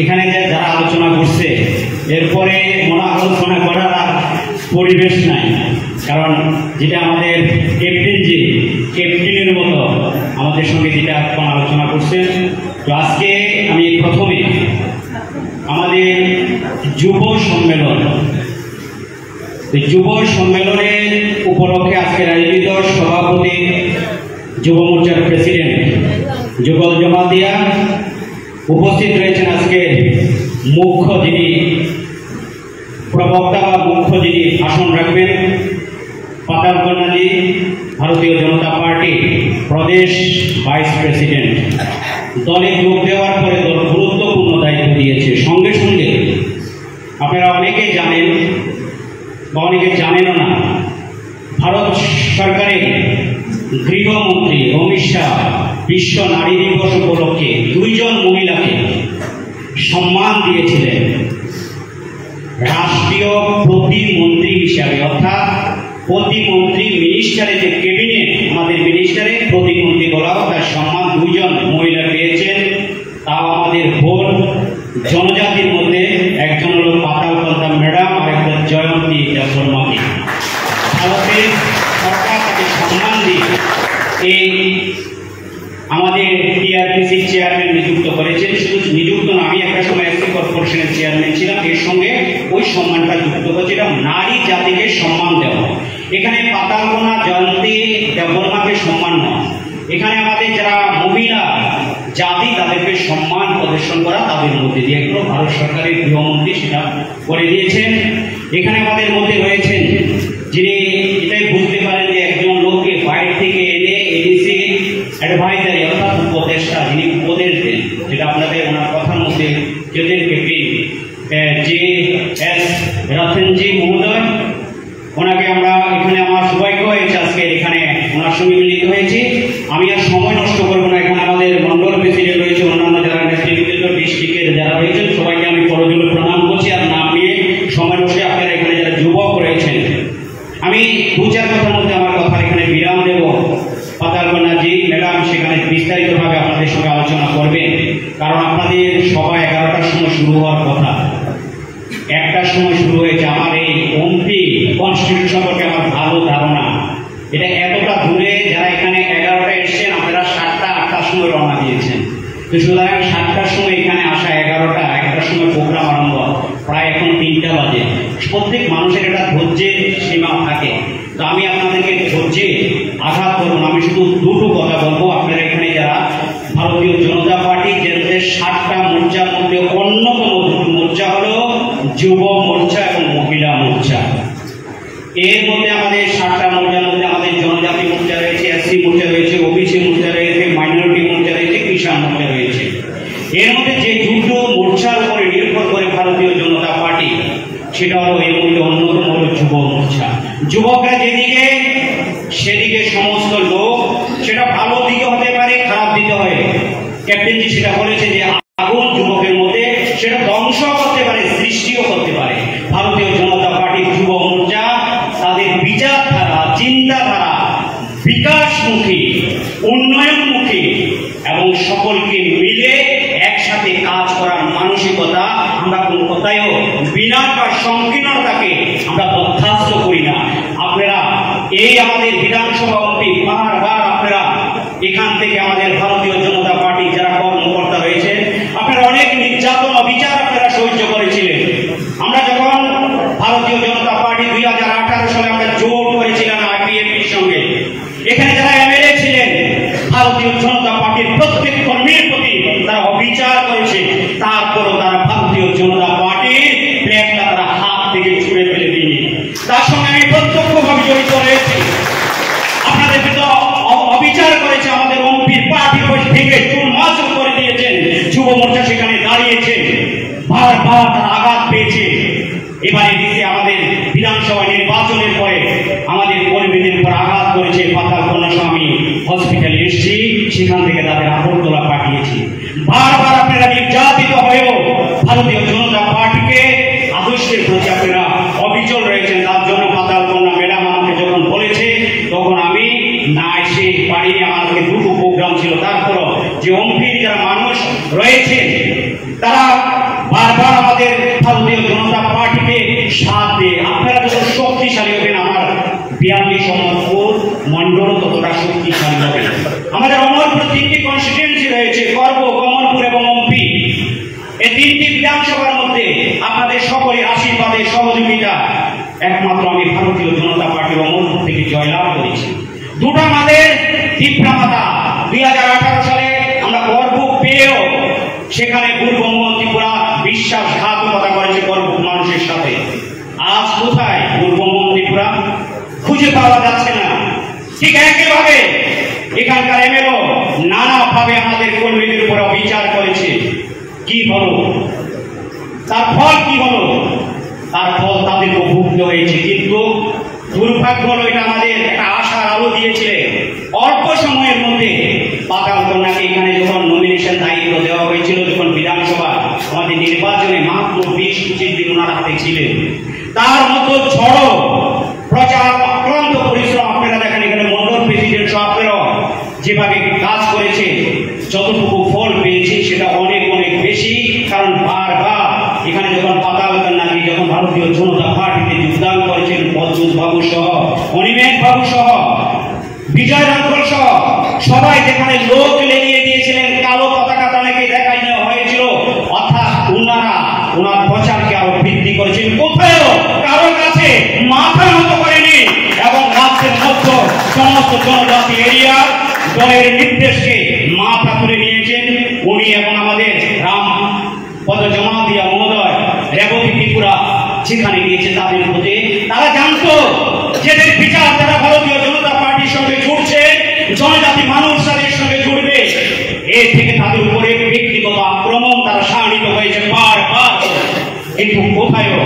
এখানে যারা আলোচনা করছে, এরপরে মনে আলোচনা করার পরিবেশ নাই। কারণ যেটা আমাদের ক্যাপ্টেন যে ক্যাপ্টেনের মতো আমাদের সঙ্গে যেটা এখন আলোচনা করছেন তো আজকে আমি প্রথমে আমাদের যুব সম্মেলন যুব সম্মেলনের উপলক্ষে আজকে আজকের আয়োজিত সভাপতি যুব মোর্চার প্রেসিডেন্ট যুগল জমাতিয়া উপস্থিত রয়েছেন আজকে মুখ্য যিনি প্রবক্তা বা মুখ্য যিনি ভাষণ রাখবেন, পাতাল কন্যাজি, ভারতীয় জনতা পার্টি প্রদেশ ভাইস প্রেসিডেন্ট। দলে যোগ দেওয়ার পরে দল গুরুত্বপূর্ণ দায়িত্ব দিয়েছে। সঙ্গে সঙ্গে আপনারা অনেকেই জানেন বা অনেকে জানেনও না, ভারত সরকারের গৃহমন্ত্রী অমিত শাহ বিশ্ব নারী দিবস উপলক্ষে দুইজন মহিলাকে সম্মান দিয়েছিলেন রাষ্ট্রীয় প্রতিমন্ত্রী হিসাবে, অর্থাৎ প্রতিমন্ত্রী মিনিস্টারের যে ক্যাবিনেট আমাদের মিনিস্টারে প্রতিমন্ত্রী বলা তার সম্মান দুইজন মহিলা পেয়েছেন। তাও আমাদের ভোট জনজাতির মধ্যে একজন হল পাতাল পন্থা ম্যাডাম আর একটা জয়ন্তী দেববর্মাকে ভারতের সরকার তাকে সম্মান দিয়ে এই আমাদের টিআরপিসি চেয়ারম্যান নিযুক্ত করেছেন শুধু নিযুক্ত না আমি একটা সময় এসপি কর্পোরেশনের চেয়ারম্যান ছিলাম এর সঙ্গে ওই সম্মানটা যুক্ত হচ্ছে এটা নারী জাতিকে সম্মান দেওয়া এখানে পাতালকোনা জয়ন্তী দেববর্মাকে সম্মান নয় এখানে আমাদের যারা মহিলা জাতি তাদেরকে সম্মান প্রদর্শন করা তাদের মধ্যে দিয়ে এগুলো ভারত সরকারের গৃহমন্ত্রী সেটা করে দিয়েছেন। এখানে আমাদের মধ্যে রয়েছেন যিনি এটাই বুঝতে পারেন যে একজন লোককে বাইরে থেকে এনে এডিসি অ্যাডভাইজারি অর্থাৎ উপদেষ্টা যিনি উপদেশ দেন, যেটা আপনাদের ওনার কথার মধ্যে যেদিন কেপি যে এস রতনজি মহোদয়, ওনাকে আমরা এখানে আমার সৌভাগ্য হয়েছে আজকে এখানে ওনার সঙ্গে এটা এতটা দূরে যারা এখানে এগারোটা এসছেন, আপনারা সাতটা, আটটার সময় রওনা দিয়েছেন। তো সুতরাং সাতটার সময় এখানে আসা, এগারোটা, একটার সময় প্রোগ্রাম আরম্ভ, প্রায় এখন তিনটা বাজে। প্রত্যেক মানুষের একটা ধৈর্যের সীমা থাকে। তো আমি আপনাদেরকে ধৈর্যে আঘাত করব আমি শুধু দুটো কথা বলব। আপনারা এখানে যারা ভারতীয় জনতা পার্টি যে সাতটা মোর্চার মধ্যে অন্যতম মোর্চা হলো যুব মোর্চা এবং মহিলা মোর্চা। এর মধ্যে আমাদের সাতটা মোর্চার জনজাতি মোর্চা রয়েছে, এসসি মোর্চা রয়েছে, ওবিসি মোর্চা রয়েছে, মাইনরিটি মোর্চা রয়েছে কিষাণ মোর্চা রয়েছে। এর মধ্যে যে দুটো মোর্চার উপরে নির্ভর করে ভারতীয় জনতা পার্টি, সেটা হলো এর মধ্যে অন্যতম হলো যুব মোর্চা। যুবকরা যেদিকে, সেদিকে সমস্ত লোক, সেটা ভালো দিকে হতে পারে, খারাপ দিকে হয়। ক্যাপ্টেনজি সেটা বলেছে যে আগুন যুবকের মধ্যে, সেটা ধ্বংস তারা আঘাত পেয়েছে। এবারে দিতে আমাদের বিধানসভা নির্বাচনের পরে আমাদের কর্মীদের উপর আঘাত করেছে পাতাল কন্যাস্বামী হসপিটালে এসেছি। সেখান থেকে তাদের আগরতলা আমাদের ভারতীয় জনতা পার্টিকে সাথ দিয়ে আপনারা যত শক্তিশালী হবেন, আমার বিয়াল্লিশ অমরপুর মন্ডল ততটা শক্তিশালী হবে। আমাদের অমরপুর তিনটি কনস্টিটিউয়েন্সি রয়েছে করব কমলপুর এবং এমপি এই তিনটি বিধানসভার মধ্যে আপনাদের সকলের আশীর্বাদের সহযোগিতা। একমাত্র আমি ভারতীয় জনতা পার্টির অমরপুর থেকে জয়লাভ করেছি। দুটো আমাদের তীব্রামাতা দুই হাজার আঠারো সালে আমরা গর্ব পেয়েও সেখানে পূর্ববঙ্গ ত্রিপুরা বিশ্বাসঘাতকতা করেছে গর্ব মানুষের সাথে। আজ কোথায় পূর্ববঙ্গ ত্রিপুরা খুঁজে পাওয়া যাচ্ছে না। ঠিক একইভাবে এখানকার এমএলও নানাভাবে আমাদের কর্মীদের উপর বিচার করেছে। কি হলো? তার ফল কি হলো? তার ফল তাদেরকে ভুগতে হয়েছে। কিন্তু দুর্ভাগ্য হলো এটা আমাদের একটা আশার আলো দিয়েছিলে অল্প সময়ের মধ্যে পাতাল ওনার হাতে ছিলেন। তার মতো ঝড়ো প্রচার অক্লান্ত পরিশ্রম আপনারা দেখেন, এখানে মন্ডল প্রেসিডেন্ট সহ যেভাবে কাজ করেছে, যতটুকু ফল পেয়েছে সেটা অনেক অনেক বেশি। কারণ বারবার এখানে যখন পাতাল কান্নাজি যখন ভারতীয় জনতা পার্টিতে যোগদান করেছেন পদ্মুত বাবু সহ অনিমেষ বাবু সহ, বিজয় রাঙ্কল সহ, সবাই যেখানে লোক লেগিয়ে দিয়েছিলেন, কালো কাছে মাথা মতো করেনি এবং রাজ্যের মধ্যে সমস্ত জনজাতি এরিয়া দলের নির্দেশকে মাথা তুলে নিয়েছেন। উনি এবং আমাদের রাম পদ জমাতিয়া মহোদয়, রেবতী ত্রিপুরা, যেখানে গিয়েছে তাদের প্রতি তারা জানতো, যেদের বিচার যারা ভারতীয় জনতা পার্টির সঙ্গে জুড়ছে, জনজাতি কিন্তু কোথায়ও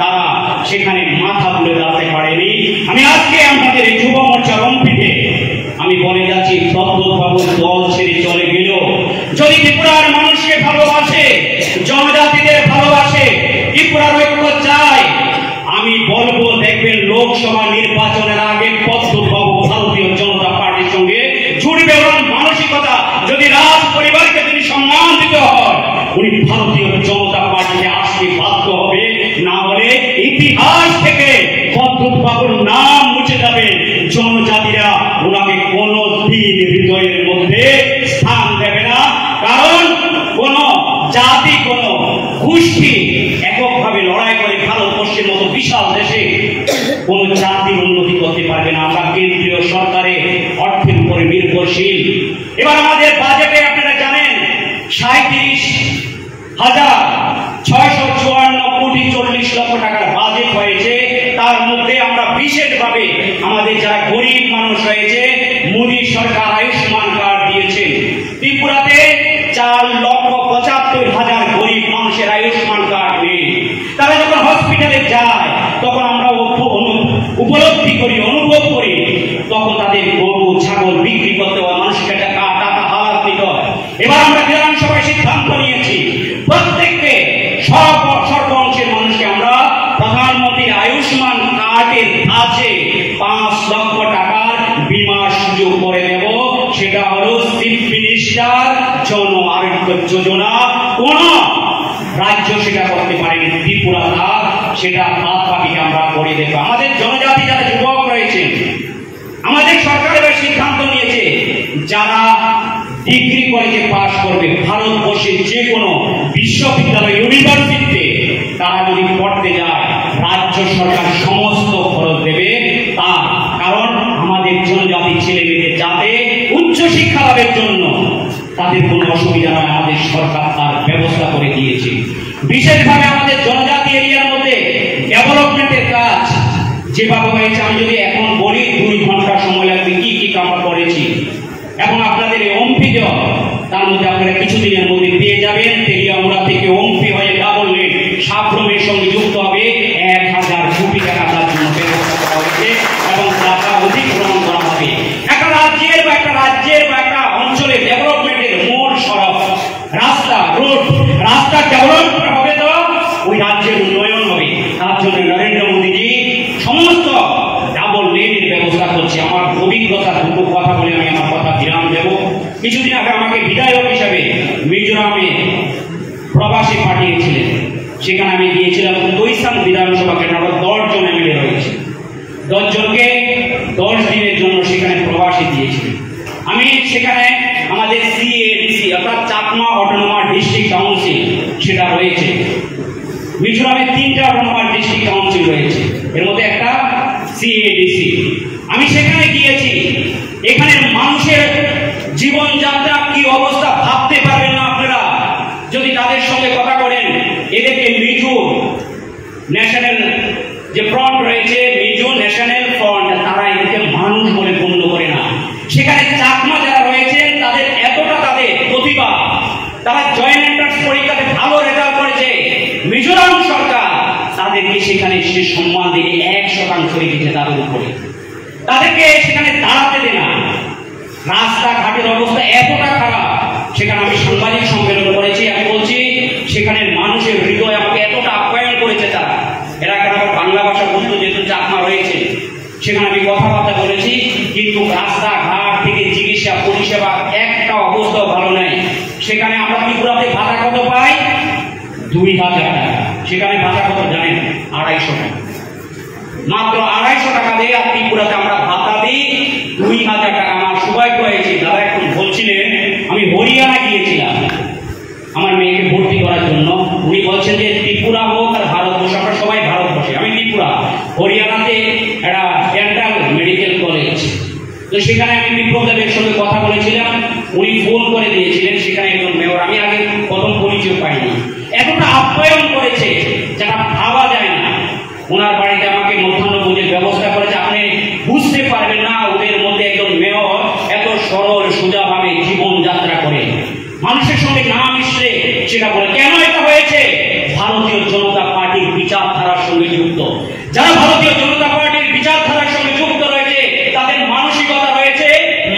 তারা সেখানে মাথা তুলে দাঁড়াতে পারেনি। আমি আজকে আমাদের এই যুব মোর্চা রম্পিতে আমি বলে যাচ্ছি বাবুর দল ছেড়ে চলে গেল যদি ত্রিপুরার মানুষকে ভালোবাসে, জনজাতিদের ভালোবাসে, ত্রিপুরার ঐক্য চায়, আমি বলব, দেখবেন লোকসভা নির্বাচনের আগে বাবু ভারতীয় জনতা পার্টির সঙ্গে জুড়বে ওনার মানসিকতা। যদি রাজ পরিবারকে তিনি সম্মান দিতে হয়, উনি ভারতীয় জনতা আসতে বাধ্য হবে, না হলে ইতিহাস থেকে বাবুর নাম মুছে যাবে। জনজাতিরা ওনাকে কোনো দিন হৃদয়ের মধ্যে স্থান দেবে না। কারণ কোন জাতি, কোন গোষ্ঠী এককভাবে লড়াই করে ভারতবর্ষের মতো বিশাল দেশে কোন জাতির উন্নতি করতে পারবে না। আমরা কেন্দ্রীয় সরকারের অর্থের উপরে নির্ভরশীল। এবার আমাদের বাজেটে আপনারা জানেন সাঁত্রিশ হাজার ছয়শো চুয়ান্ন কোটি চল্লিশ লক্ষ টাকার বাজেট হয়েছে। তার মধ্যে আমরা বিশেষভাবে আমাদের যারা গরিব মানুষ হয়েছে মোদী সরকার আয়ুষ্মান কার্ড দিয়েছে। ত্রিপুরাতে চার লক্ষ পঁচাত্তর হাজার যোজনা, কোন রাজ্য সেটা করতে পারেনি। ত্রিপুরা তা সেটা বাদ বাকিটা আমরা করে দেবো। আমাদের জনজাতি যারা যুবক রয়েছে, আমাদের সরকার এবার সিদ্ধান্ত নিয়েছে, যারা ডিগ্রি কলেজে পাশ করবে, ভারতবর্ষের যে কোনো বিশ্ববিদ্যালয়, ইউনিভার্সিটিতে, তারা যদি পড়তে যায়, রাজ্য সরকার সমস্ত খরচ দেবে। তা কারণ, আমাদের জনজাতি ছেলে মেয়েদের যাতে উচ্চ শিক্ষা লাভের জন্য তাদের কোনো অসুবিধা নয়, আমাদের সরকার তার ব্যবস্থা করে দিয়েছে। বিশেষভাবে আমাদের জনজাতি এরিয়ার মধ্যে ডেভেলপমেন্টের কাজ। যেভাবে হয়েছে আমি যদি এখন বলি, দুই ঘণ্টা সময় লাগবে, কি কি কাম করেছি? এখন আপনাদের অম্পি দেওয়া তার মধ্যে আপনারা কিছুদিনের মধ্যে পেয়ে যাবেন। তেলিয়ামুড়া থেকে অম্পি হয়ে ডাবল লেন সাফ্রমের সঙ্গে যুক্ত হবে। এক হাজার কোটি টাকা তার জন্য ব্যবস্থা করা হয়েছে এবং সেখানে আমি গিয়েছিলাম দৈসান বিধানসভা কেন্দ্র দশজন এমএলএ রয়েছে। দশজনকে দশ দিনের জন্য সেখানে প্রবাসী দিয়েছিলেন। আমি সেখানে আমাদের সিএডিসি অর্থাৎ চাকমা অটোনোমা ডিস্ট্রিক্ট কাউন্সিল, সেটা রয়েছে। মিজোরামে তিনটা অটোনোমাস ডিস্ট্রিক্ট কাউন্সিল রয়েছে। এর মধ্যে একটা সিএডিসি। আমি সেখানে গিয়েছি। এখানে মানুষের জীবনযাত্রা কি অবস্থা ভাবতে পারবেন না আপনারা যদি তাদের সঙ্গে কথা বলেন এদেরকে মিজু ন্যাশনাল যে ফ্রন্ট রয়েছে মিজো ন্যাশনাল ফ্রন্ট তারা এদেরকে মানুষ বলে গণ্য করে না। সেখানে চাকমা যারা রয়েছেন তাদের এতটা তাদের প্রতিভা তারা জয়েন্ট এন্ট্রান্স পরীক্ষাতে ভালো রেজাল্ট করেছে। মিজোরাম সরকার তাদেরকে সেখানে সে সম্মান দিয়ে এক শতাংশ রেখেছে তাদের উপরে। তাদেরকে সেখানে দাঁড়াতে দেয় না। রাস্তাঘাটের অবস্থা এতটা খারাপ, সেখানে আমি সাংবাদিক দুই হাজার সেখানে ভাতা কত জানেন? আড়াইশো টাকা। মাত্র আড়াইশো টাকা দিয়ে আর ত্রিপুরাতে আমরা ভাতা দিই। দুই হাজার টাকা। আমার সৌভাগ্য হয়েছে দাদা এখন বলছিলেন, আমি হরিয়ানা গিয়েছিলাম। আমার মেয়েকে ভর্তি করার জন্য। উনি বলছেন যে ত্রিপুরা হোক আর ভারতবর্ষ, আমরা সবাই ভারতবর্ষে। আমি ত্রিপুরা। হরিয়ানাতে একটা ডেন্টাল মেডিকেল কলেজ। তো সেখানে আমি বিপ্লবদেবের সঙ্গে কথা বলেছিলাম। উনি ফোন করে দিয়েছিলেন, সেখানে একজন মেয়র। আমি আগে প্রথম পরিচয় পাইনি। ওনার বাড়িতে আমাকে মধ্যাহ্নভোজের ব্যবস্থা করেছে। আপনি বুঝতে পারবেন না, ওদের মধ্যে একজন মেয়র এত সরল, সোজাভাবে জীবনযাত্রা করে। মানুষের সঙ্গে না মিশলে সেটা বলে, কেন এটা হয়েছে? ভারতীয় জনতা পার্টির বিচারধারার সঙ্গে যুক্ত। যারা ভারতীয় জনতা পার্টির বিচারধারার সঙ্গে যুক্ত রয়েছে, তাদের মানসিকতা রয়েছে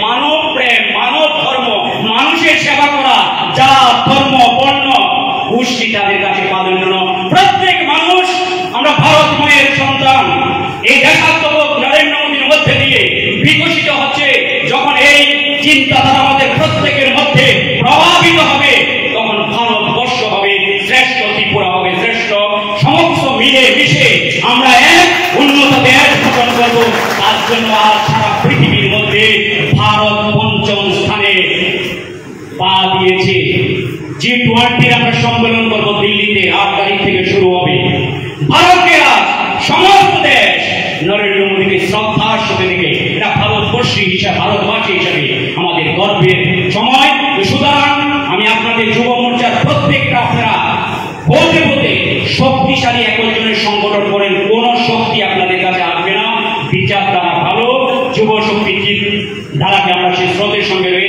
মানব প্রেম, মানব ধর্ম, মানুষের সেবা করা, যা ধর্ম, বর্ণ, গোষ্ঠী তাদের কাছে প্রাধান্য চিন্তাধারা আমাদের প্রত্যেকের মধ্যে প্রভাবিত হবে, তখন ভারতবর্ষ হবে শ্রেষ্ঠ, ত্রিপুরা হবে শ্রেষ্ঠ। সমস্ত মিলে মিশে আমরা এক উন্নত দেশ গঠন করব। তার জন্য আজ সারা পৃথিবীর মধ্যে ভারত পঞ্চম স্থানে পা দিয়েছে। জি টোয়েন্টির আমরা সম্মেলন করব দিল্লিতে, আট তারিখ থেকে শুরু হবে। ভারতকে আজ সমস্ত দেশ নরেন্দ্র মোদীকে শ্রদ্ধার সাথে দিকে এটা ভারতবর্ষী হিসাবে, ভারতবাসী হিসাবে গর্বের সময় সুতরাং আমি আপনাদের যুব মোর্চার প্রত্যেকটা আপনারা বলতে বলতে শক্তিশালী একজনের সংগঠন করেন, কোন শক্তি আপনাদের কাছে আসবে না। বিচার দ্বারা ভালো, যুব শক্তি ধারাকে আমরা সেই স্রোতের সঙ্গে রয়েছি